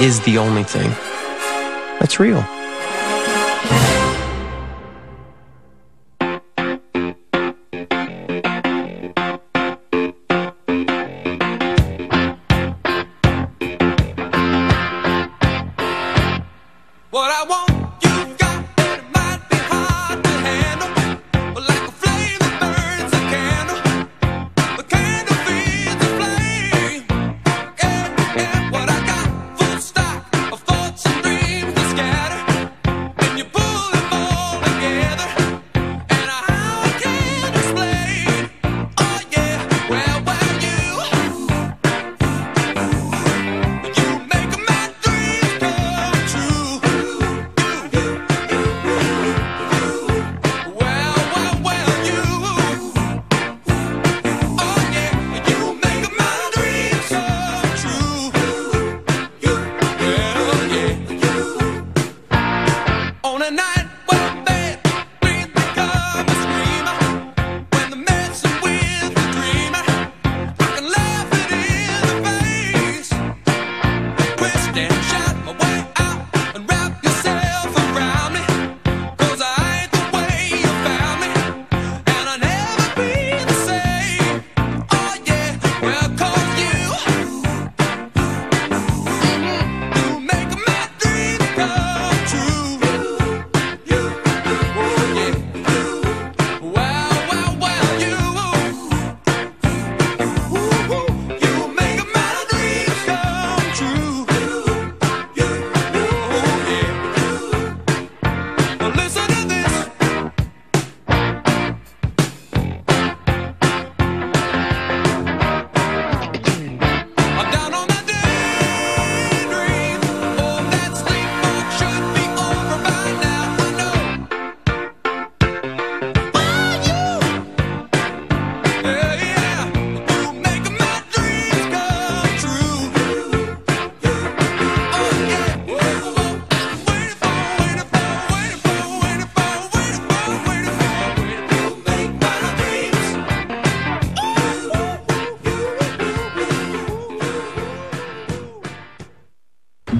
is the only thing that's real. What I want,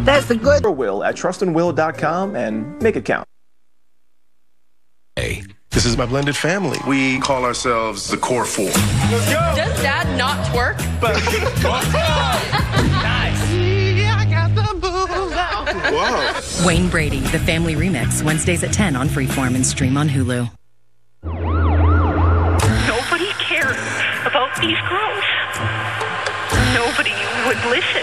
That's the good. Will at trustandwill.com and make it count. Hey, This is my blended family. We call ourselves the Core Four. Does dad not twerk? Wow. Wayne Brady, The Family Remix, Wednesdays at 10 on Freeform and stream on Hulu. Nobody cared about these girls. Nobody would listen.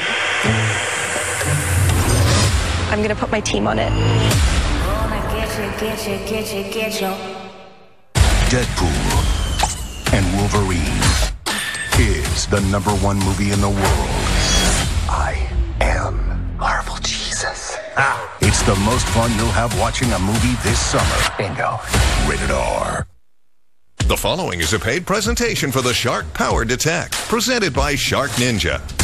I'm gonna put my team on it. Deadpool and Wolverine is the number one movie in the world. I am Marvel Jesus. Ah. It's the most fun you'll have watching a movie this summer. Bingo. Rated R. The following is a paid presentation for the Shark Power Detect, presented by Shark Ninja.